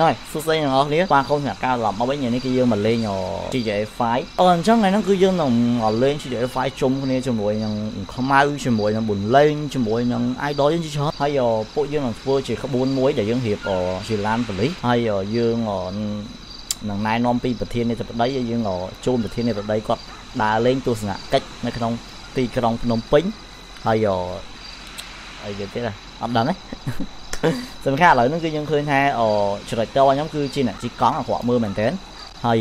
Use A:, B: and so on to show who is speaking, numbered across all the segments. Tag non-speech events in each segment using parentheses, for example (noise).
A: ណ៎សួស្តីអ្នកនរគ្នាបាទកូនសម្រាប់ការឡំមកវិញថ្ងៃនេះគឺយើងមកលេង GTA 5អូអញ្ចឹងថ្ងៃហ្នឹងគឺយើងនឹងមកលេង GTA 5ជុំគ្នាជាមួយនឹងខ្មៅជាមួយនឹងប៊ុនលេងជាមួយនឹង Idol យើងជាច្រើនហើយពួកយើងនឹងធ្វើជាក្បួនមួយដែលយើងរៀបជាឡានប៉ូលីសហើយយើងនឹងណែនាំពីប្រធាននៃប្រដីយើងជូនប្រធាននៃប្រដីគាត់ដើរលេងទស្សនកិច្ចនៅក្នុងទីក្រុងភ្នំពេញហើយអីទៀតអត់ដឹងទេ សំខាន់ឥឡូវហ្នឹងគឺយើងឃើញថាច្រចតខ្ញុំគឺជាអ្នកជីកង់អាក្រក់មើលមែនទែនហើយ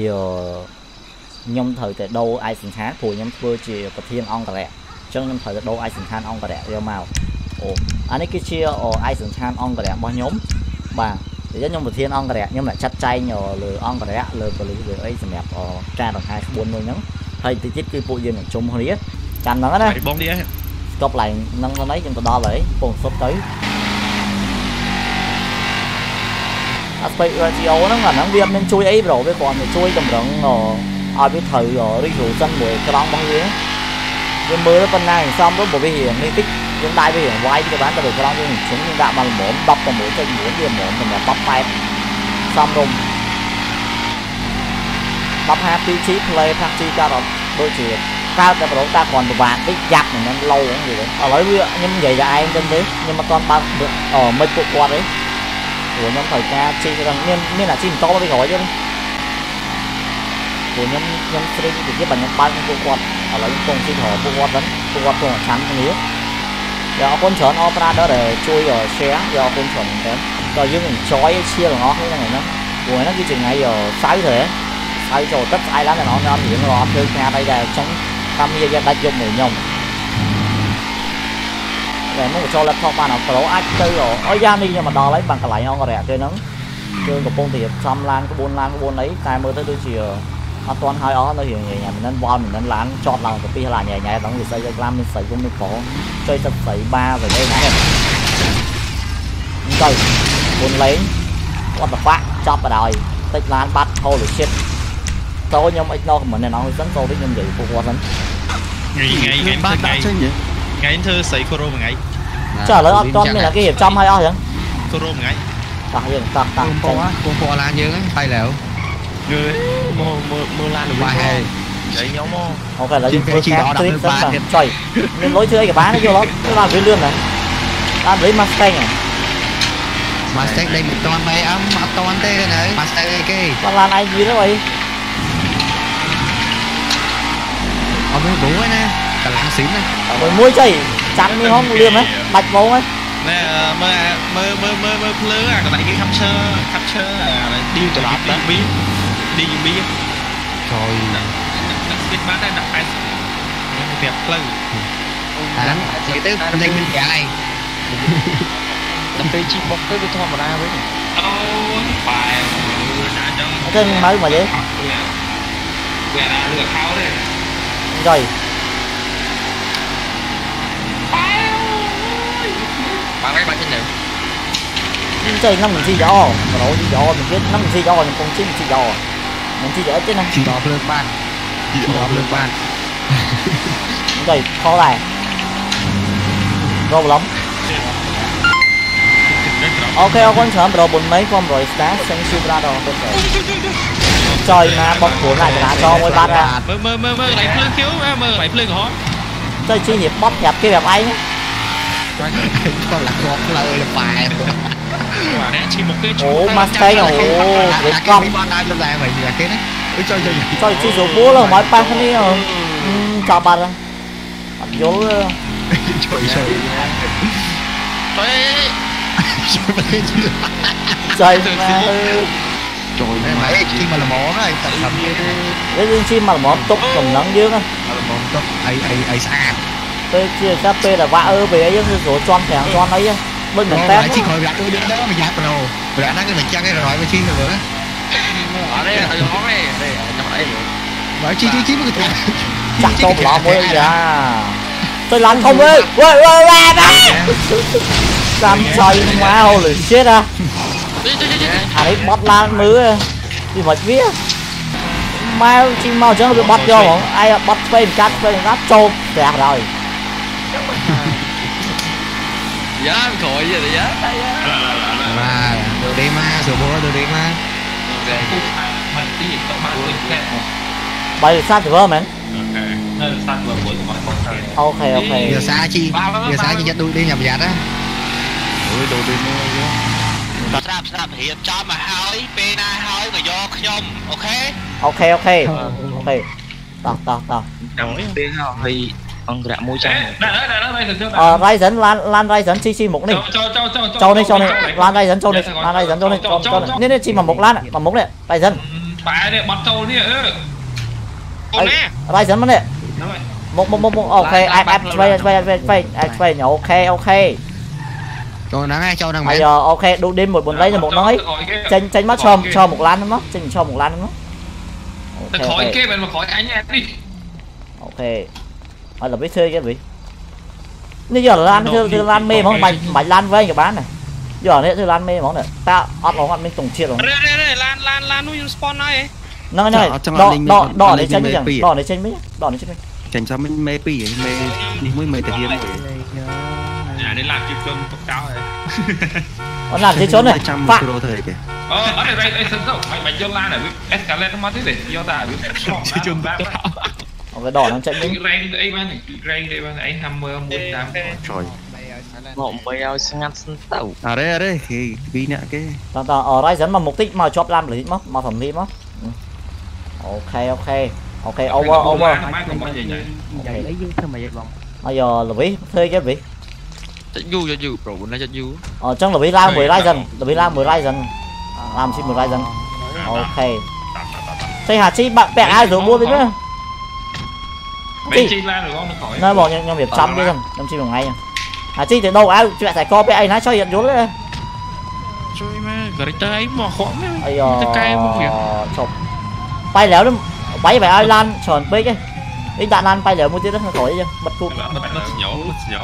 A: ខ្ញុំត្រូវតែដូរឯកសន្តានព្រោះខ្ញុំធ្វើជាប្រធានអង្គរៈអញ្ចឹងខ្ញុំត្រូវតែដូរឯកសន្តានអង្គរៈយកមកអូអានេះគឺជាឯកសន្តានអង្គរៈរបស់ខ្ញុំបាទអញ្ចឹងខ្ញុំប្រធានអង្គរៈខ្ញុំអ្នកចាត់ចែងលើអង្គរៈលើប៉ូលីសលើអីសម្រាប់ការដង្ហែក្បួនមួយហ្នឹងហើយតិចទៀតគឺពួកយើងនឹងជុំគ្នាចាំហ្នឹងណា
B: បងនេះស
A: ្កប់ឡើងហ្នឹងទៅនេះខ្ញុំទៅដល់ហើយពងសុទ្ធទៅ អាស្ពេក ratio ហ្នឹងអាហ្នឹងវាអត់មានជួយអីប្រូវាគ្រាន់តែជួយតម្រឹងឲ្យវាត្រូវ resolution មួយក្រង់របស់វាវាមើលប៉ុណ្ណាសំទៅបើវារៀងនេះតិចយើងដៃវារៀងវាយទៅបានទៅក្រង់យើងជុំយើងដាក់មកល្មម16.9វាល្មមសម្រាប់បបប៉ែតសំរុំ15 2G play ផាក់ជីក៏អត់ដូចជាកើតតែប្រហែលតែគ្រាន់ប្រវាតិចយ៉ាប់មិនឡូហ្នឹងយល់ឥឡូវវាខ្ញុំនិយាយតែឯងទៅទេខ្ញុំមិនទាន់បើកមិនពួកគាត់ទេ ព្រោះខ្ញុំត្រូវការជីរងមានមានអាជីម៉ូតូពីក្រោយទេព្រោះខ្ញុំខ្ញុំស្រីទៅជាបើខ្ញុំបើកពួកគាត់ឥឡូវខ្ញុំគង់ជីក្រោយពួកគាត់ហ្នឹងពួកគាត់គង់ឆាន់គ្នាយកអរគុណច្រើនអប្រាដដែលជួយ share យកអរគុណច្រើនមែនតើយើង enjoy ឈៀលទាំងអស់នេះហ្នឹងព្រោះហ្នឹងគឺជាថ្ងៃសៅរ៍ទេសៅរ៍ចូលទឹកស្អែកឡើងតែអត់មានរៀងរត់ធ្វើការអីដែរអញ្ចឹងតាមវាយកដាច់យកមួយខ្ញុំ តែមកចូល laptop បានអត់ Pro អាចទៅអុយយ៉ាងនេះខ្ញុំមកដល់ហើយបានកន្លែងអង្គរៈគេហ្នឹងគឺកំពុងតែរៀបចំឡានក្បួនឡានក្បួនអីតែមើលទៅដូចជាអត់ទាន់ហើយអស់នៅរៀងញ៉ៃមិននឹងវល់មិននឹងឡានចតឡើងទៅពីឡានញ៉ៃញ៉ៃដល់វាស្អីក្លាមមានស្អីគុំមានប្រជួយទឹកស្អីបាស្អីណាទៅមុនលេងវត្តបាក់ចាប់បដ ாய் តិចឡានបាត់ holy shit តោខ្ញុំអិចដល់ខមមិនណោះហ្នឹងតោវិញខ្ញុំនិយាយពួកគាត់ហ្នឹង
B: ថ្ងៃថ្ងៃថ្ងៃធ្វើថ្ង
C: ៃ
B: ថ្ងៃធ្វើស្រីគោរពមួយថ្ងៃ
D: ចាឥឡូវអត់ទាន់មានគ
A: េរៀបចំឲ្យអស់ចឹង
B: គោរពមួយថ្ងៃ
A: តោះយើងតោះតោះពង
D: ពងពងឡានយើងហ្នឹងបាយឡៅ
B: យើ
E: មើលមើលមើលឡានរបស់ហើយចៃខ្ញុំមក
A: អូខេឥឡូវយើងធ្វើការទ្រីតសិនបាទចុយមានលុយធ្វើអីក៏បានយល់អត់ឡានវាលឿនណាឡានវិញ Mustang ហ៎
D: Mustang ដេញមិនតាន់បែអឹមអត់តាន់ទេនៅ Mustang អីគេ
A: បានឡានឯងយឺនទៅអី
D: អត់មានបូឯណា កន្លងស៊ីនណា
E: មួយមួយ
A: ចៃចាំនេះហងលឿនហ៎បាច់បងហ៎
B: ណែមើលមើលមើលមើលមើលភ្លើអាកន្លែងគេ capture capture អាឌីវច្រឡំដល់ B DUB
D: ចូលដាក់
B: ស្គីបានតែដាក់80ខ្ញុំប្រាប់ផ្លូវ
E: អាហ្នឹងនិយាយទៅលេងមិន
D: ប្រាំងឯង
E: ដល់ពេលជីបុកទៅវាធម្មតាវិញ
F: អូបែរណាចឹងទៅមើលមកទេវាណាលឺខោទេ
A: rồi bạn
E: mấy bạn
A: chơi năm mình chi gió mà đâu chi gió mình biết năm mình chi gió mình không chi mình chi gió mình chi gió chứ năm.
D: Chi gió lên ban chi gió lên ban
A: rồi khó lại rồi lắm.
B: Ok con
A: chọn rồi bốn mấy con rồi start xanh siêu ra rồi
F: trời mà bọc cuốn lại là cho môi
A: bát ra
B: mơ mơ mơ mơ lại phương khiếu mơ lại phương của họ.
A: Chơi chi nhịp bóp nhập cái
D: đẹp anh con là con là là phải
B: chỉ một cái ồ master ồ
A: để con
D: là vậy là cái đấy chơi chơi
B: chơi chi số bố là mấy bay cái này
A: rồi chào bạn à chơi. chơi chơi chơi mà
E: trời mày, chi mà là
D: món nó tự làm như
A: thế chi mà là món tốt cầm nắng dưới á
D: là mỏ túc ai ai ai sao?
A: Tôi chia phê là vạ ơ về ấy như số tròn thẻ tròn ấy bên mình tép chỉ
D: khỏi gạt tôi đứng đó mà giặt rồi rồi nó cái mình chăng cái rồi mà chi rồi nữa
E: ở đây là này đây trong đây
D: vậy chi chi chi cái thằng chặt tôm lọ mới ra.
A: tôi lăn không ơi. Quay quay ra đó Sam xoay má holy shit à
E: à đấy
A: bot lan mứ đi vật vía mai chi mau chứ bị bot vô. Ai bot phê cắt phê cắt trôn tẹt rồi
E: giá khỏi vậy thì giá
F: mà
D: đi mà sửa bố đồ đi mà
F: មិនទីទៅបានវិញគេ
A: bay được sát server mến
F: នៅសាត់មើលមួយរបស់បងទៅ
A: ok ok giờ
D: xa chi giờ xa chi dắt đuôi đi nhập giặt á
B: អូយដូរទៅមកយក
G: ស្រាប់ស្រាប់រៀបចំមកហើយពេលណាហើយមកយកខ្ញុំអូខេ
A: ok ok
H: ok
A: tao tao tao
E: ចាំពេលហើយអង្គរៈមួយចាំ ដាក់ហើយ ông anggra mũi chân,
F: ờ
A: rai dẫn lan lan rai dẫn chi chi một này
F: cho này cho này lan rai dẫn cho này. Lan rai dẫn cho này châu
A: này nên chi mà một lan mà một này rai dẫn
F: bài này bắt châu này
A: rai dẫn mất này. Một một một một. Ok em em vậy vậy vậy vậy vậy nhổ ok ok.
D: Rồi nắng ai cho đang mày
A: giờ ok đủ đêm một bốn lấy rồi một nói. tranh tranh mất cho cho một lan nó tranh cho một lan nó khỏi
F: kia mình mà khỏi anh em đi.
A: Ok hoặc là biết thuê cái vị bây giờ lan thưa thưa lan mê món mày, mày lan vây các bán này. Giờ này thưa lan mê món này. Ta ăn món ăn mình tổng chia rồi.
G: Lan lan lan nuôi spawn này
A: nó này đỏ đỏ đỏ để trên mấy chẳng đỏ để trên mấy đỏ để trên mấy
C: tranh sao mình mê pi mê đi mới mê tự nhiên
H: nhà đến
I: làm chụp cơm tóc cao này (laughs)
A: nó làm thế chỗ này.
F: Ờ ở đây đây sân rộng mày mày cho lan này escalate nó mất thế để do ta biết chơi chung tao
A: ở cái đỏ đang chạy đứng
F: Rank đấy bạn này, rank đây bạn này, anh 50 ông 48
C: Trời.
H: Ngộm bây giờ sang
E: sân tàu.
C: À đây, à đây, thì vì nạ cái
A: Tần tần, ở đây dẫn mà mục đích mà chop làm lý mất, mà thẩm lý mất ừ. Ok, ok. Ok, over, over.
H: Vậy lấy dư thôi mà vậy vòng.
A: Bây giờ là ví, thuê chứ ví
E: Chất du, chất du, bro, bữa nay chất du
A: Ở trong là ví ra 10 lai dần, là ví ra 10 lai dần.
H: Ờ, làm xin 10 lai dần.
I: Ok.
A: Thế Hà Chi bạn bè ai rồi mua đi nữa?
F: Bên chi lan được không? Nó khỏi. Nó bỏ
A: nhau nhau việc xong chứ không. Năm chi bằng ngay. À. à chi thì đâu ai chị phải co bé ấy nó cho hiện vốn lên.
B: Chơi mà Greta ấy mà khó mà. Ai da. Cái cây việc.
A: Chộp. Bay léo lắm. Bay phải ai lan tròn bê cái Đi đạn lan bay léo mua tí rất là khỏi chứ. Bật cụ. Nó nhỏ,
F: nó
I: nhỏ.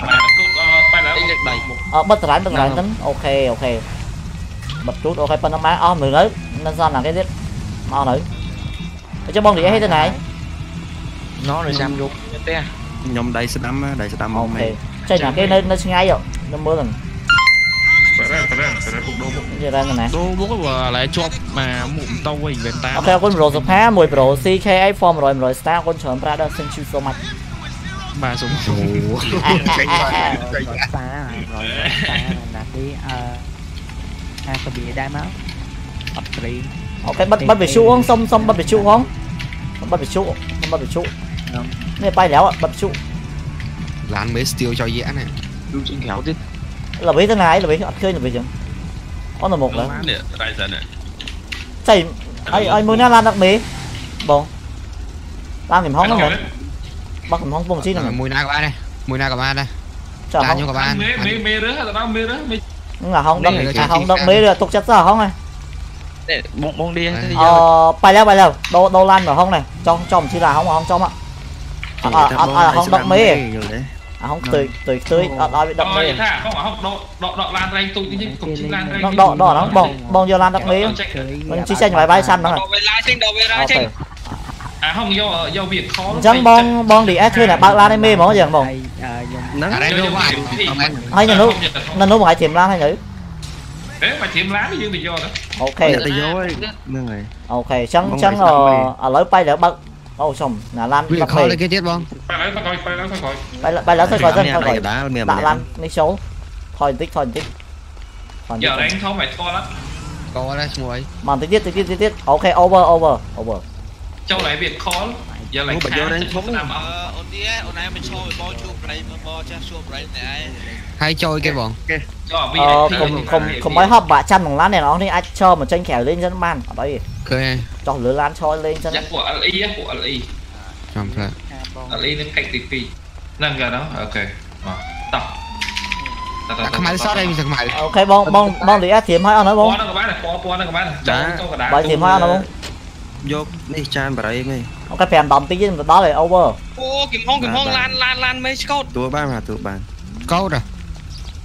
F: Ờ, bay léo.
A: Ờ bật rắn bật rắn tấn. Ok ok. Bật chút ok, phần nó má. Ờ, người nữa. nên ra là cái gì? Mau nữa. Cho bông đĩa hết thế này
E: nó rồi sam vô té
C: nhóm đây sẽ đắm đây sẽ đắm mong mày
A: chơi nhà cái nó nó ngay ngay rồi nó mới lần.
B: Đô bố vừa lại chụp mà mụn tao quỳnh bên ta Ok, con rồi sụp há,
A: mùi bro, CKA form rồi, rồi star, con chuẩn ra đó, thank you so
B: mà sống sụp Rồi
D: star, rồi
H: star, là cái À, có bị đai máu.
A: Ok, bắt bắt bị chú không, xong xong bắt bị chú không Bắt bị chú, bắt bị chú
E: không?
A: Này bay đéo ạ bật trụ.
D: Là anh mới steal cho dễ nè.
E: Lưu trên kéo đi
A: là bấy thằng này là bấy ăn chơi là bấy chứ con là một nữa chạy ai ai mới na lan đặc bế? Bông lan điểm hóng lắm rồi. bắt điểm hóng bông xin rồi
D: mùi na của ai đây? Mùi na của ai đây.
A: Chờ hóng.
D: của ai mê mê
F: mê đó là đang mê đó mê
A: là hóng đâm là hóng đâm mê rồi tục chặt ra hóng này.
E: Bông bông đi ờ
A: bay leo bay leo. Đâu đâu lan ở hông này. Cho cho một chỉ là hóng hóng trong ạ.
C: អត់អត់អត់ហុកដុកមេ
A: អាហុកទុយទុយទុយអត់ឲ្យវាដុកមេ
F: ថាហុកអាហុកដកដកដកឡានត្រែងទុយនេះកុំជិះឡានត្រែងដកដកដកហ្នឹងបង
H: បងយកឡានដុកមេមិនជិះចេញបាយបាយសាន់ហ្នឹ
A: ងដល
G: ់វេលាចេញដល់វេលាចេញ
F: អាហុកយកយកវាខលអញ្ចឹងបងបងឌីអេឃើញតែប
A: ើកឡានឯមេហ្មងយ៉ាងបងហ
H: ្នឹងហើយនោះហើយ
A: នោះនោះមកឲ្យធៀមឡានហើយនៅ
F: អេមកធៀមឡានយើងទៅយកទៅ
A: អូខេ
C: ទៅយកហ្នឹងហើយ
A: អូខេអញ្ចឹងអញ្ចឹងឥឡូវបាយទៅបើក oh xong, nà lan gặp mày. Lên
D: kia chết không?
H: Bay lái khỏi, bay lái
F: khỏi.
H: Bay lái bay lỡ thôi, bay lỡ dân khỏi.
C: Đá đá bay lỡ lan
A: mấy số. Thôi tích thôi tích. Còn bay lỡ
F: không phải to lắm.
D: bay lỡ muối.
A: Mà tí tiết bay lỡ tí tiết. Ok over bay lỡ
F: Châu này biệt khó
H: bay lỡ
F: lại khá đấy không. bay lỡ
G: ấy, ôn này mình bay lỡ chu play bo cha bay lỡ này.
H: Hay chơi cái
F: bay ờ, lỡ không không không mấy bay
A: lỡ chăn thằng lát này bay lỡ ai chơi mà tranh bay lỡ dân man ở đây.
D: Ok.
A: ចុះលើឡានឆយលេងចឹង
F: ពួក LE ពួក LE
H: ចាំផ្លា LE
F: នឹងកាច់ទី2ហ្នឹងក៏ដល់អូខេមកតោះខ្មៅសតហើយវា
D: ខ្មៅ
A: អូខេបងបងបងរីអេត្រៀមឲ្យអស់ហើយបងពណ៌ហ
F: ្នឹងក៏បានពណ៌ពណ៌ហ្នឹងក៏បានចាំចូលកណ្ដាលបើត្រ
A: ៀមឲ្យអស់ហើយបង
C: យកនេះចានបារីមេ
A: អូខេ5 10ទីទៅដល់ហើយ over
G: អូគឹមហងគឹមហងឡានឡានឡានមេឆ្កោត
C: ទួបានបាទទួបាន
D: កោតហ៎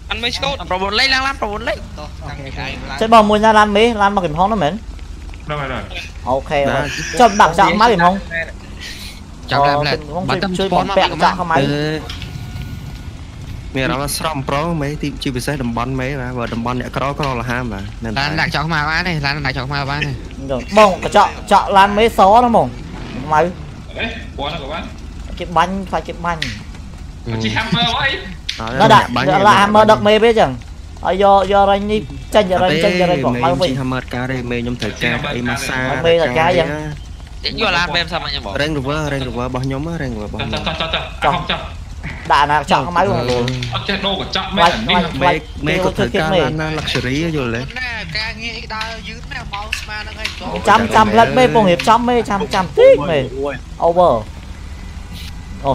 G: អត់មេឆ្កោត
E: 9លេខឡើងឡាន9លេខ
G: ចេះប
H: ងម
A: ួយណាឡានមេឡានមកគឹមហងនោះមែន
F: ងហើយ
A: ok បាទ cho đặt chọn máy kìm hóng
D: chồng làm Ờ, lại kìm hóng bắn chơi tâm chơi spawn bóng mà bẹn bị chọn mà không
A: máy អ
C: ឺមានអារម្មណ៍ថាស្រំប្រងមេទីជាពិសេសតំបន់មេបាទបើតំបន់អ្នកក្រក្រលហាមបាទនៅឡានដាក់
D: ចោលមកបានទេឡានដាក់ចោលមកបានទេ
A: បងកញ្ចក់ចក់ឡានមេសហ្នឹងបង
H: ម៉ៅ
F: អេពណ៌ហ្នឹងក៏បាន
A: គេបាញ់ខ្លាចគេបាញ់
D: ជីហាំមើល
F: អី
C: nó đặt là hammer đợt
A: mê biết chẳng ở do do ឲ្យយកយករ៉ាញ់នេះចាញ់រ៉ាញ់ចាញ់រ៉ាញ់បងឲ្យវិញខ
C: ្ញុំមើលការទេមេខ្ញុំត្រូវការអីម៉ាសាមេត្រូវការយ៉ាង
E: យកឡាមេសាមកខ្ញុំបង
C: Range Rover Range Rover របស់ខ្ញុំ Range Rover របស់ខ្ញុំច
F: ុះចុះចុះចុះ
A: ដាក់ណាចង់ខ្មៅបងលូន
D: អ
F: ត់ចេះដូរកញ្ចក់មែននេះ
A: មេក៏ធ្វើការឡាន
C: ណា luxury យល់ទេ
G: ណាការងារដើរយឺតណាមកស្មានហ្នឹងឯងចាំ
C: ចាំផ្លិតមេពងរៀប
A: ចំមេចាំចាំតិចមេ over អូ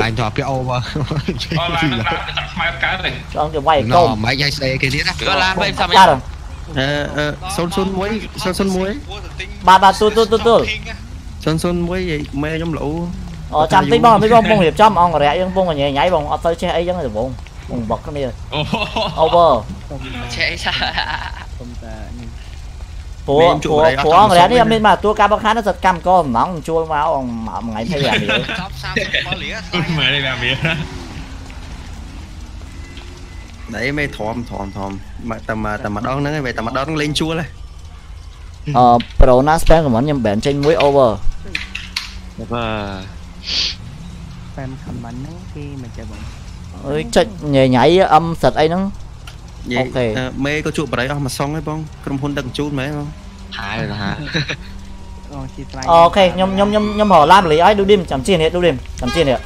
D: ឡានជាប់គេ over អត់ឡានហ្នឹងដើរ
F: កញ្ចក់ស្មៅកើតទេ
A: cho cái vay ណ công
D: មិនឲ្យស្ដីគេទៀតណា យកឡាន
E: បែបសាមញ្ញ ra rồi
H: អឺអឺ
C: 001
G: 001 ba ba tu tu tu tu
C: 001មេខ្ញុំល្អ
A: ờ trăm tích bông tích bông phong hiệp trăm ông rẻ nhưng bông nhảy nhảy bông ở tới che ấy chẳng rồi bông bông bật cái này
I: អូ
A: over
H: ឆេសា សុំតែនេះ của của của ông rẻ đi bên mà tua ca bác khá nó giật cam con nóng chua máu
A: Thua, thua, thua người đấy nhưng mà tôi cam bác hát nó giật cam có nóng chua vào ông ông ngày thấy làm gì
G: mày đây làm gì
C: đấy mày thòm thòm thòm. Mà tầm à, mà tầm mà đón nó về tầm mà đón lên chua đấy
E: ờ
A: pro nasdaq của món nhầm bèn trên muối over.
E: Và
H: spam thầm bánh nó khi mà chạy bóng
A: ơi chạy nhảy nhảy âm sật ấy nó
C: និយាយ អូខេ អឺមេក៏ជួបបរិយអស់មួយសងឯងបងក្រុមហ៊ុនដឹកជញ្ជូនមែនបង
E: ហើយហា
H: អូជីថ្លៃ ờ, ok nhom nhom nhom nhom hỏi làm lý ấy đu đêm chấm chiên hết đu đêm
A: chấm chiên hết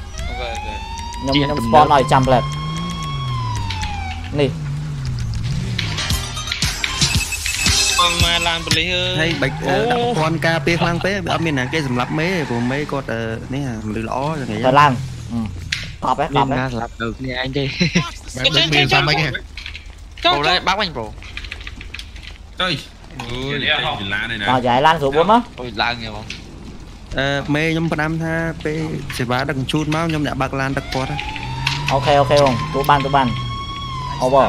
A: nhom nhom spawn nói trăm lẹt nè
G: បងមកឡានបលិស ហើយ
C: បាច់ដាក់ប្រព័ន្ធការពារខ្លាំងពេកវាអត់មានណាគេសម្រាប់មេទេព្រោះមេគាត់អឺនេះមនុស្សល្អយ៉ាងនេះ Thái
A: Lan ừ. cọp đấy មាន cọp đấy ណា
E: ស្លាប់ទៅគ្នាឯងទេ
G: បែបដូចមានសាមិនទេ ប្
D: រូលេ
E: បាក់វិញប្រូ
I: អើយ
E: អូយនេ
I: ះហោះឡាននេះណា rồi
A: giải lan số bốn đó
E: អូយឡើងញ៉ាំបង
C: អឺមេខ្ញុំផ្ដាំថាពេលសេវាដឹកជញ្ជូនមកខ្ញុំអ្នកបើកឡានដឹកគាត់ហ៎
A: ok ok không tụ ban tụ ban
G: over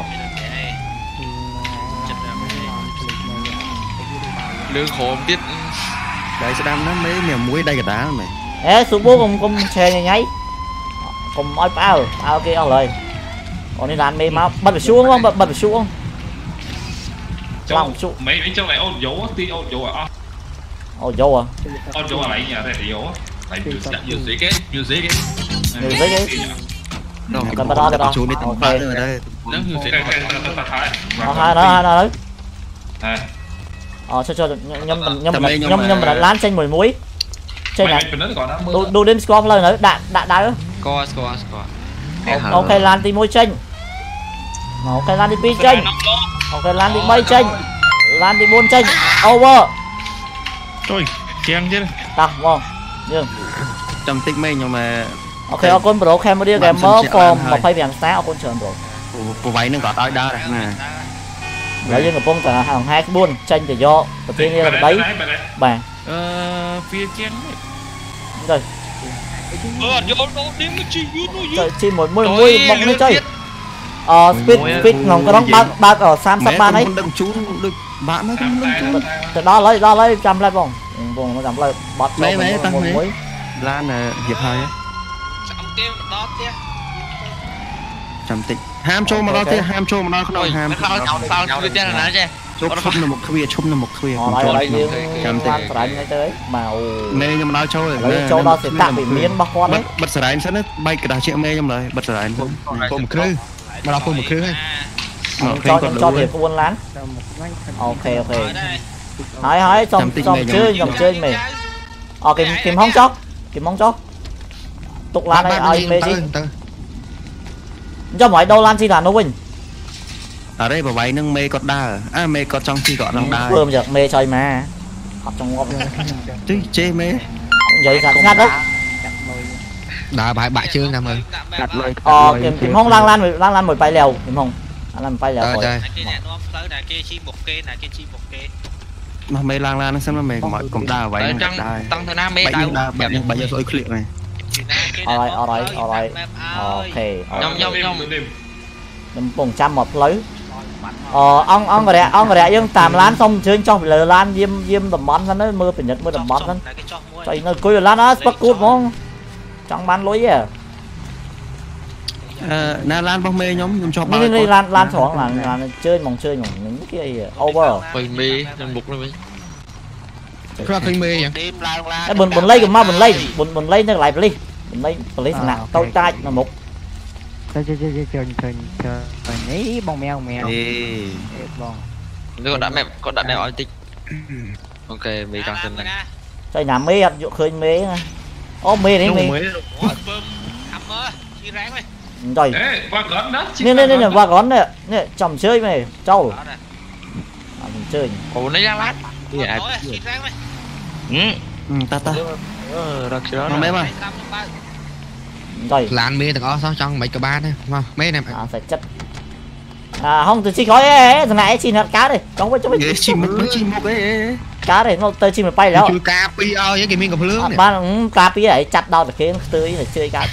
H: លឿង
E: ក្រមទៀត
C: ដៃស្ដាំណាមេមានមួយដៃកដាលមែន
A: ê số bốn cùng cùng xe nhảy nhảy cùng oi bao bao kia ở lời còn đi làn mê máu bật xuống không? Bật bật xuống.
F: Trong xuống. mấy mấy trong này ôn dấu tí ôn dấu à.
A: Ôn dấu à?
H: Ôn dấu à lại
F: nhà này dấu lại nhiều
H: nhiều dễ
I: cái nhiều dễ cái
F: nhiều dễ cái
E: đâu cái bắt đó.
C: cái đi tầm cái rồi đây. Cái
I: nhiều dễ cái
H: nó
F: hai cái hai
A: nó
F: cái
A: ờ cho cái nhâm nhâm cái nhâm là cái trên mười cái trên này
F: cái
A: đu đến cái lên nữa cái đạn đá cái
E: score score cái ok lan
A: đi môi chênh ok lan đi pi chênh ok lan đi bay chênh lan đi buôn chênh over
B: ជួយជាងទៀត
A: đặt vâng nhưng
C: ចាំតិចមេខ្ញុំម
A: ក ok ở con pro camera Bạn gamer xem form chuyện mà hai. phải biển sáng ở con trường rồi
C: ប្រវៃនឹងគាត់ឲ្យដើរដែរណា
A: lấy nhưng mà phong cả hàng hai cái buôn chênh thì do đầu tiên là đấy bà
B: អឺវាជាង
A: rồi
H: អត់យក
E: ដល់នេះមកជីយូរនោះយូ
A: រជីមួយមួយមួយមកនេះចុយអឺ speed speed ក្នុងក្រុងបើកបើក30បានហើយ
C: ដឹកជូនដូចបាក់មកខ្ញុំនឹងជូន
F: ទៅ
A: ដល់ហើយដល់ហើយចាំផ្លែបងបងចាំផ្លែបត់ចូលមួយ
C: ឡានរៀបហើយ
G: ចាំទេមកដល់ផ្ទះ
C: ចាំតិចហាមចូលមកដល់ផ្ទះហាមចូលមកដល់ក្នុងហាមដល់សោលគឺផ្ទះណ
E: ាចេះ
C: ជប់ឈប់នៅមុខទ្វារឈប់នៅមុខទ្វារ Ờ, lại lại riêng
A: Trăm tỷ. lan phải ngay tới mà ồ មេ
C: ខ្ញុំមកដល់ចូល lấy chỗ đó sẽ tạm bị miến
A: bác con បិ đấy
C: ទបិទសរ៉ែនសិនណាបែកกระดาษជាមេខ្ញុំឡើយបិទសរ៉ែនពុំ ព
E: ុំ
D: គ្រឹះ
G: មកដល់ពុំគ្រឹះហើយ
C: Mình cho nhưng cho thiệt
A: buôn lán
H: ទៅមកវិញ ok ok hỏi hỏi xong Trăm tích xong mày chơi
A: nhầm. nhầm chơi mày ờ kìm kìm không cho kìm không cho tục lan này ai mê ទៅ gì
D: ទៅ
A: cho mọi đâu lan chi là nó win
C: អរេប្រវៃនឹងមេគាត់ដើរអើមេគាត់ចង់ជីគាត់នឹងដើរ vừa
A: giờ mê chơi mà học trong ngọc
H: ទីជេមេ
A: vậy sạch sát đấy
H: កាត់លុយ
D: ដើរបែកបាក់ជើងណាមើល
G: កាត់លុយ
H: ờ kìm kìm không lan
A: lan lan lan một bay lèo kìm không lan lan một bay lèo ទៅ rồi ទ
G: ៅ គេអ្នកនាំផ្លូវណាគេជីបុកគេណាគេជីបុកគេ
C: មកមេឡាងឡានហ្នឹងសិនមេកុំឲ្យកុំដើរអ្វី តែ ហ្នឹង ចង់ ដើរ តង់
E: ទៅណាមេ បាច់ ដៅ យើងដើរបាច់យើងបាច់យើង
C: ស្អុយឃ្លៀកហ្នឹង
G: alright alright alright ok
A: ខ្ញុំខ
F: ្ញុំខ្ញុំ
A: đừng bùng trăm một lấy ờ ông
G: អូអងអ
A: ង្គរៈអង្គរៈយើងតាមឡានសុំអញ្ជើញចុះលើឡានយាមយាមតំបន់ហ្នឹងទៅមើលពិនិត្យមើលតំបន់ហ្នឹង
G: ចៃន
A: ៅគួយឡានអើស្ពឹកគូហ្មងចង់បានលុយហ៎
G: អឺ
C: ណាឡានរបស់មេខ្ញុំខ្ញុំចុះបើនេះឡានឡានច
A: ្រងឡានឡានជើញហ្មងជើញហ្មងនឹងគេអី over
G: ពេញមេនឹងមុខ
E: នេះវិញ
A: គាត់ព
D: េញមេយ៉ាង
G: ដើមឡើងឡានបន្លៃក៏មកបន្លៃ
A: បន្លៃនៅកន្លែងប៉លីសបន្លៃប៉លីសស្នាក់តូចតាចនៅមុខ
H: chơi chơi chơi chơi chơi chơi chơi Ý bông mèo mèo.
C: Ý
H: bông
E: Nếu con đã mèo con đã mèo ăn tích Ok mấy càng chơi
G: này.
A: Trời nhà mê ăn dụ khơi mê nè Ô mê đấy mê. Rồi.
F: Nên nên nên qua
A: gón nè. Nè chồng chơi mày Châu
G: chơi
A: à, mình chơi
E: Ồ nó ra lát
G: Ừ
C: Ừ ta ta.
E: Ờ đặc chứ đó Nó mê
C: mày
D: ឡានមេទាំងអស់សោះចង់មិនក៏បានដែរមកមេណែ
A: អត់សាច់ចិត្តអាហងទៅជីក្រោយអេស្នាក់ជីណាត់កើតទេចង់វិញចង់វិញជី
C: មុខជីមុខអេ
A: កើតទេមកទៅជីមិនបាយឡើយជ
D: ួយការពីអស់គេមានកំភ្លើង
A: បានការពីឲ្យចាត់ដល់តែគេខ្ទើយតែជឿកើត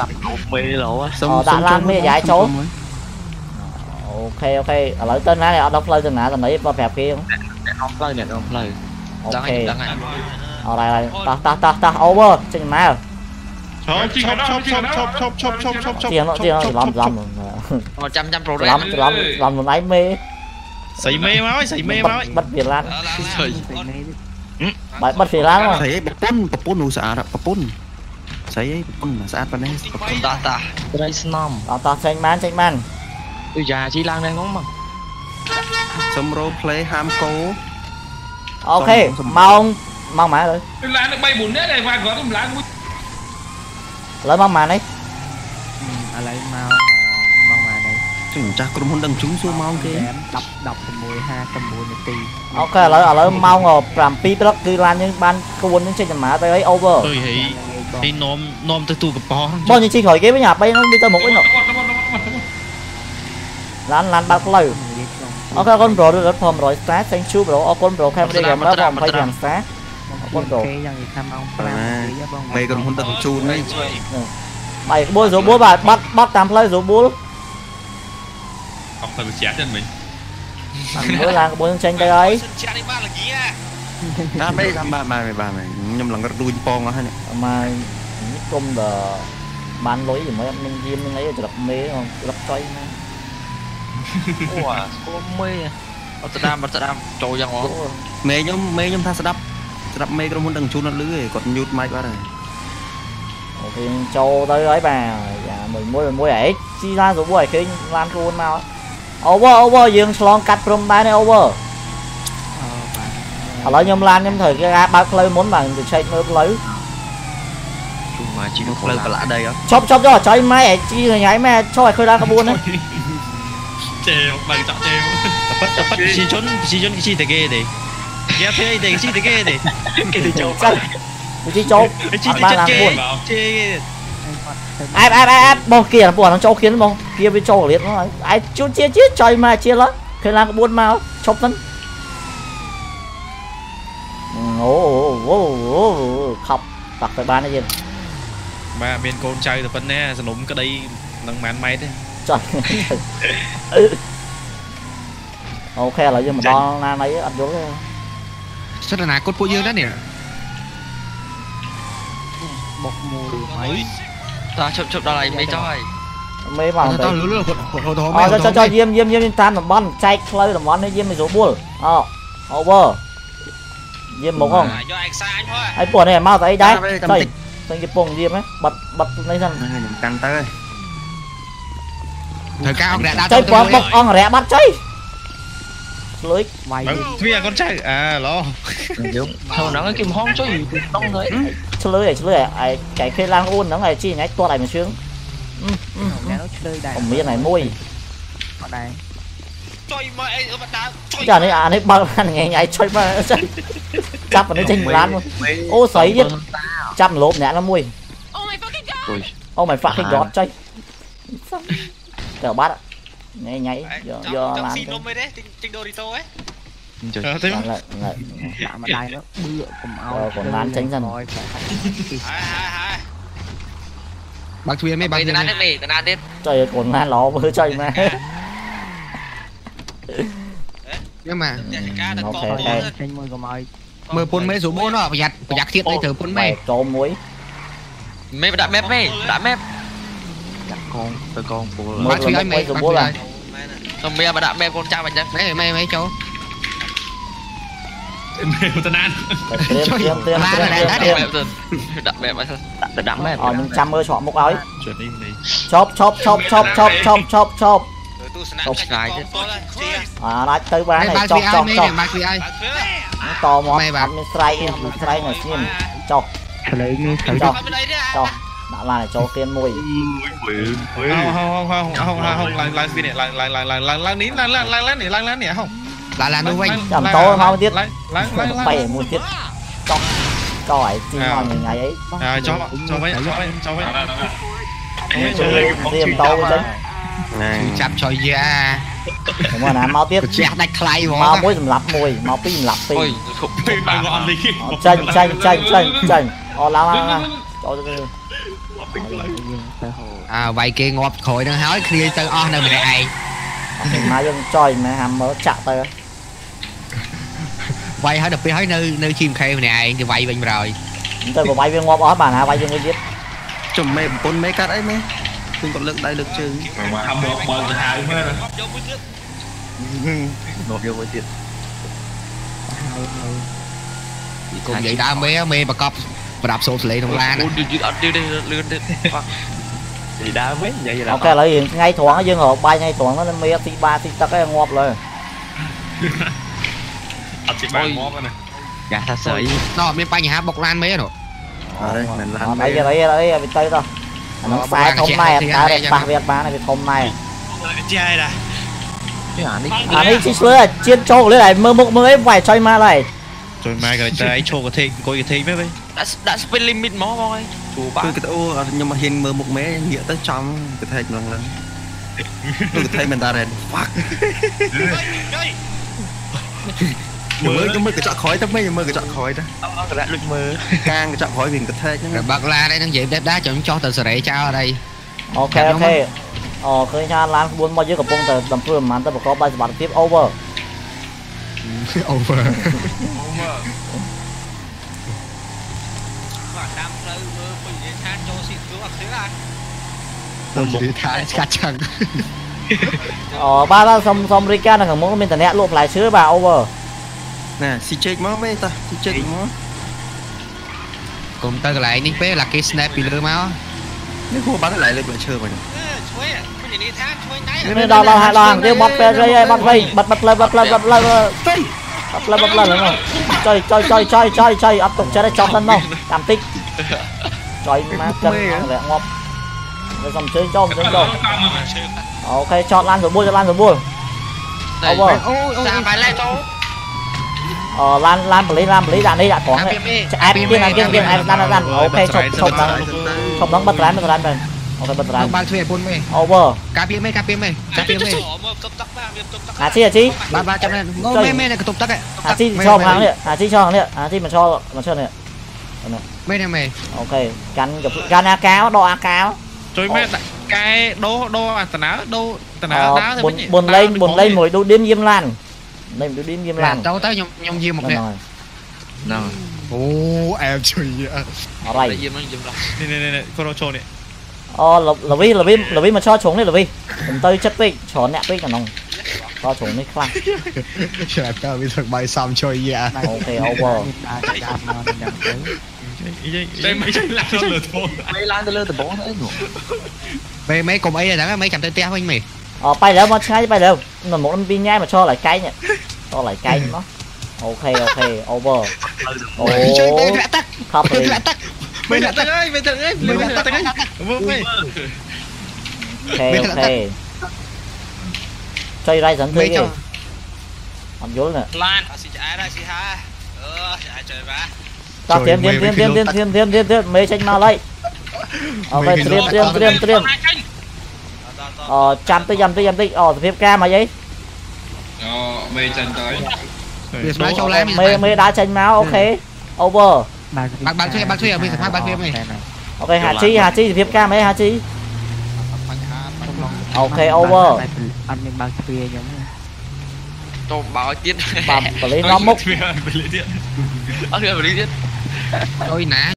D: ចាប់
E: មេលោ
C: សុំដាក់ឡានមេយ៉ាយចូល
A: អូខេអូខេឥឡូវទៅណានេះអត់ដល់ផ្លូវទៅណាតនេះបើប្រាប់គេអ
E: ត់ផ្លូវនេះអត់ផ្លូវ
A: អូខេ
G: អរ៉ៃតោះ
A: តោះតោះ over ចេញម៉ែល
B: tiếng nó tiếng nó lắm lắm
E: một trăm trăm pro lắm
A: lắm lắm một máy mê.
B: Xảy mê máu ấy xảy mê máu ấy.
A: bắt việt lan
G: bắt bắt việt lan mà
C: thấy bắt pun bắt pun usah arab bắt pun ស្អីអីប្រពន្ធស្អាតប៉ុណ្ណេះប្រពន្ធតោះ
G: តា
E: ត្រៃស្នំ
A: អត់តោះចេញបានចេញបាន
E: អ៊ីយ៉ាជីឡើងដែរងងមក
C: សំរោ play ហាមកោ
A: អូខេម៉ោងម៉ោងម៉ែលើ
F: ឡើង3 4នាក់ដែរវ៉ាគាត់មិនឡើងមួយ
A: ឡើយមកម៉ានេះឥ
H: ឡូវមកមកម៉ានេះ
C: ជិះម្ចាស់ក្រុមហ៊ុនដឹងជុំសួរម៉ោងគេ10
H: 16:59នាទីអូខេឥឡូវឥឡូវម៉ោង7ព
A: ្រឹកគឺឡានយើងបានក្បួនយើងចេញដំណើរទៅហើយ over អ
B: ុយហី
H: ទី
B: នោមនោមទៅទូកប៉ោះបងយ
A: ើងជិះក្រោយគេវិញអាបីនោះទៅមុខវិញឡានឡានបើកផ្លូវ
H: អរគុណប្រូរ
A: ត់ផម100 star thank you bro អរគុណប្រូ camera camera 25 star
H: គាត់គេយ៉ាងនិយាយថាម៉ោង5មេក្រុមហ៊ុនដឹកជញ្ជ
C: ូនហ្នឹង
A: បាយក្បួន04បាទបាត់បាត់តាមផ្លូវ04អ
I: ត់ទៅបញ្ជាក់ទេមិញ
A: បាទមើលឡើងក្បួនចេញទៅហើយ
G: ចាក់នេះបានល្ងា
H: តាមអីតាមប
C: ានបានបានខ្ញុំឡើងរត់រួញផងអស់ហ្នឹង
A: មកនេះគុំដល់បានលុយជាមួយអត់មានយាមនឹងអីច្រឹបមេច្រឹបចុយណា
E: អូអាស្គមមេអត់ស្ដាប់អត់ស្ដាប់ចូលយ៉ាងហ៎
C: មេខ្ញុំមេខ្ញុំថាស្ដាប់ ស្រាប់មេក្រុមហ៊ុនដឹងជូនអត់លឺទេគាត់ញូតម៉ៃបាត់ហើយ
A: អូខេចូលទៅហើយបាទយ៉ាមួយមួយមួយអេជីឡាសួរឲ្យគេឡានខ្លួនមក over over យើងឆ្លងកាត់ព្រំដែនឯ over
H: ឥឡូវខ្ញុំឡានខ្ញុំត្
A: រូវគេអាចបើកផ្លូវមុនបាទទៅឆែកមើលផ្លូវ
E: ជុំមកជីនោះផ្លូវប្រឡាក
C: ់ដីអត់
A: ឈប់ឈប់ចុះចៃម៉ែអេជីញ៉ៃម៉ែឈប់ឲ្យឃើញដល់ក្បួនហ្នឹង
B: ជេប
I: ើកចាក់ជេត
B: ែប៉ិតតែប៉ិតប្រជាជនប្រជាជនគេជីតែគេទេ Dạ thuê đi, chi thì cái đi.
E: Cái thì chốt. Cái
A: chi chốt.
B: Cái chi thì chốt buồn.
H: Ai ai ai ai
A: bỏ kia là bỏ nó cho khiến bỏ. Kia bên cho liệt nó. Ai chút chia chia trời mà chia lắm. Khi làm buồn mà chốt lắm. Ồ ồ ồ khóc. Bạc phải bán đi.
B: Mà bên con trai thì vẫn nè, sẵn đúng cái đây nâng màn máy thế.
A: Trời. (laughs) (laughs) អូខេឥឡូវយើងមកដល់ណាណីអត់យល់ទេ
D: សិទ្ធិអនាគតពួកយើងដែរនេះ
H: một mùi mấy
E: តាជប់ជប់ដល់ហើយមេចុះហើយ
A: មេមកតោះទៅ
D: លឺលឺហត់ហត់ហត់អត់ចុះចុះ
A: យាមយាមយាមតាមតំបន់ចែកផ្លូវតំបន់នេះយាមមិនស្រួលបួលអូ over យាមមកហង à,
G: do anh xa anh thôi
A: ហើយពួកនេះមកទៅអីដែរ Ra đây, cầm ទៅ tích. ទៅគេពងយាមហ៎បាត់បាត់នេះសិន
C: Này, nhầm cắn tới. ត្រូវការអង្គរៈដាក់
D: ចុយបងបុក
A: អង្គរៈបាត់ចុយ click
H: mày. Thuyền
B: con trai. À lo.
E: Đúng. Thằng nó kim hong cho gì tông rồi ừ,
A: chơi này chơi này. Ai cái khi lang ôn nó này chi nhảy to lại mình sướng
H: không biết này môi.
G: Chả này à
A: này bao anh nghe nhảy chơi mà. Chắp vào nó trên lán luôn.
E: Ô sấy nhất.
A: chắp lốp nhẹ lắm môi. Oh my fucking god. À. Chơi. Kiểu bát ạ nhảy nhảy do do vô trong làm xin
G: mới đấy tinh dorito ấy
E: Trời ơi,
B: lại
A: lại
H: lại mà đai nó bựa cùng ao. Còn bán tránh dần. Rồi. Hai
G: hai hai.
D: Bác Thuyền mấy ờ, bác. Tao
E: ăn mì.
A: Trời ơi, còn ma ló bớ (laughs) trời mà.
D: Nhưng mà
G: nó phải đây.
H: Tránh môi của mày.
G: Mơ pun mấy số bố nó
D: giặt, giặt thiệt đấy thử pun mày.
A: Trộm muối.
E: Mày đã mép mày, đã mép con tụi con phụ là Bác
D: suy gái mày, bác suy gái
E: Không bây giờ bà đạp mẹ con trai bà chắc
D: Mẹ mẹ mẹ cháu Mẹ tao nan
A: Ba bà đạp đá đẹp
E: Đạp mẹ bà sao Đạp mẹ Ờ nhưng chăm
H: ơi
A: chọn một ấy
B: Chuẩn im đi.
A: Chop chop chop chop chop chop chop chop
G: Chop ngài chứ.
A: À? à Nói tới bán này chop chop chop Tò mò ăn cái sray em Sray này xin Chop
H: Lấy cái sray
G: Chop
A: đã là cho cái mùi.
E: Không
B: không không không không không lại lại phi này lại lại lại lại lại lại nín lại lại lại lại này lại lại này không.
D: Lại lại nuôi anh
B: làm tối không tiết. lại lại lại bảy một
A: tiết cọc còi chỉ còn à. những ngày ấy.
H: À cho cho mấy cho mấy cho mấy.
A: Tiêm tàu chứ.
C: Chạm
D: cho ra
A: đúng rồi nè mau tiếp.
D: Chạm đạch khay mà. Mau
A: mũi làm lặp mùi mau pin làm pin
B: chanh chanh
A: chanh chanh chanh ô lắm lắm បងទៅនេះ
H: អើ
D: វាយគេងាប់ក្រោយនឹងហើយឃ្លាទៅអស់នៅម្នាក់ឯង
A: មកយើងចយមែនហាមមើលចាក់ទៅ
D: វាយហើយដល់ពេលហើយនៅនៅ GMK ម្នាក់ឯងគេវាយវិញបរយ
A: ទៅវាយវាងាប់អស់បាទណាវាយយើងទៀត
C: ចំមេប្រពន្ធមេកាត់អីមេខ្ញុំក៏លើកដៃលើកជើង
G: ថាមកបើទៅហៅមើលយកមួយទៀត
E: នោះយកមួយទៀតពីគុំនិយាយដើមមេ
D: មេប្រកប ប្រដាប់សូត្រសលេងក្នុងឡាន
E: អត់ទេលឿនទេពីដើមវិញនិយាយឡើងអូខេឥ
A: ឡូវយើងថ្ងៃត្រង់យើងរកបាយថ្ងៃត្រង់ nó mía ទី3ទីទឹកឯងងាប់លើ
I: អត់ទី3ងាប់ណា
E: កាសថាស្រី
D: ដល់មានបញ្ហាបុកឡានមេនោះ
A: អត់មិនឡានមេអីអីអីទៅទៅអានោះខ្សែធំណែអត់តើប៉ះវាអត់បានវាធំណែ
E: ចាយដែរអានេះអានេះជ
F: ិះល
A: ើជាតិចូលលើហើយមើលមុខមើលអីវាយចុយមកឡើយ
B: ចុយមកក៏តែឈោកកធេអង្គុយកធេមែនវិញ
E: ដាក់ដាក់ speed limit ហ្មងបងអើយជួបាទគឺ
C: វីដេអូខ្ញុំមកហ៊ានមើលមុខមេងាកទៅចំកថេកម្លឹងឡើងកថេមិនដារ៉េន fuck មើលទៅមើលកញ្ចក់ក្រោយទៅមិនមើលកញ្ចក់ក្រោយទៅ
E: អត់កណ្ដាក់លុចមើលក
C: ាងកញ្ចក់ក្រោយវាកថេកហ្នឹង
D: បាក់ឡានេះនឹងនិយាយតែដែរចាំចោះទៅសេរីចោលអត់អី
A: អូខេអូខេអូឃើញថាឡានក្បួនមកយើងកំពុងតែដំធ្វើប្រហែលទៅប្រកបដោយសមត្ថភាព over
D: over over
G: ទៅមើលពេញនិយាយថាចូលស៊ីគ្រូអត់ទេឡាខ្
D: ញុំនិយាយថាស្កាត់ឆឹង
G: អូបាទសុំសុំរីក
A: ានៅខាងមុខមានតំណាក់លក់ផ្លែឈើបាទអូវ
C: ណាស៊ីជែកមកវិញតាស៊ីជែកមក
D: កុំទៅកន្លែងនេះពេលឡាគេ snap ពីលើមក
C: នេះគួរបាត់កន្លែងលើផ្លែឈើមក
G: ជួយខ្ញុំនិយាយថាជួយណៃនេ
C: ះដល់ដល់ហាក់ដល់ទៀតបាត់ពេលរីហើយបាត់វិញ
A: បាត់បាត់ផ្លូវបាត់ផ្លូវបាត់ផ្លូវបា
C: ត
A: ់ផ្លូវបាត់ផ្លូវហ្នឹង
F: ចុយ
A: ចុយចុយចុយចុយចុយអត់ទុកចិត្តទេចប់ហ្នឹងមកតាមតិច ចុយមកគិតលាក់ងាប់វាសំជើងចុះជើងចុះអូខេចតឡានស្រួលចតឡានស្រួល
E: អូ
D: អូសាបាយឡែចូ
E: ល
A: អឺឡានឡានបលីឡានបលីដាក់នេះដាក់ក្រង
D: ឆ្អែតទៀតណាទៀតទៀតអែត
A: ឡានឡានអូខេឈប់ឈប់ដល់
B: ឈប់ដល់បិទឡានបិ
A: ទឡានទៅអូខេបិទឡានប
D: ាល់ជួយឲ្យពុនមេ
A: អូវើ
D: ការពៀមេការពៀមេការពៀមេ
G: អាជីអាជីបាទបាទចាំង
D: ងមេមេនៅកតុបទឹកអាជីឈរខាងនេ
A: ះអាជីឈរខាងនេះអាជីមិនឈរមិនឈរនេះ
D: Bên em mày.
A: Ok, canh gặp canh AK á, đo AK á.
B: Trời mẹ cái đô đô à tần áo đô tần áo đá thì thôi bồn lên bồn lên mỗi
A: đô điên diêm lan. này đô điên diêm lan.
D: Đâu tới nhông nhông diêm một nè.
E: Nào.
D: Ô em chơi chửi.
A: Rồi.
E: Diêm nó diêm lan.
B: Nè nè nè, cô cho nè.
A: អូលវីលវីលវីមកឆោជ្រុងនេះលវីកុំទៅចិត្តពេកច្រើនអ្នកពេកកណ្ដុងឆោជ្រុងនេះខ្លះ
D: ឆ្លាតតើវាធ្វើបាយសំជួយយ៉ា
H: អូខេអូវ៉ា (laughs)
B: Ý chứ Mấy lát lượt bốn
E: Mấy lát lượt bốn đấy
D: Mấy mấy cùng ấy là đáng mấy cầm tay teo anh mày.
A: Ờ bay đâu, mất cái bay đâu. Mà một năm pin nhai mà cho lại cái nha Cho lại cái ừ. nó. Ok ok over.
E: Ồ.
A: Khắp đi
D: Mày lại tắt
B: ơi mày thằng ấy, Mày đã tắt ơi
A: Ok ok. Chơi ra dẫn thế Làm dối nè.
G: Lan, xin chạy ra xin ha Ờ, chạy chơi ra
A: thêm mấy thêm thêm kilo thêm thêm thêm thêm thêm. Mấy tranh mau lấy
D: ok Mấy thêm kilo thêm tắc thêm
A: thêm
G: ờ trăm tới trăm tới trăm
A: tới. Ờ thêm ca mà vậy. Ờ
F: mê chân tới.
D: Mê
A: mê đá tranh máu ok. Over.
H: Bạn bạn thuê bạn thuê ở bên sập bạn thuê mày
A: ok hà chi hà chi thêm ca mấy hà chi.
H: Ok over. Anh khuya giống như
E: cho bảo tiết bà lấy
A: ơi,
B: vì lấy điện.
E: Ở đây lý tiết
D: tôi nã.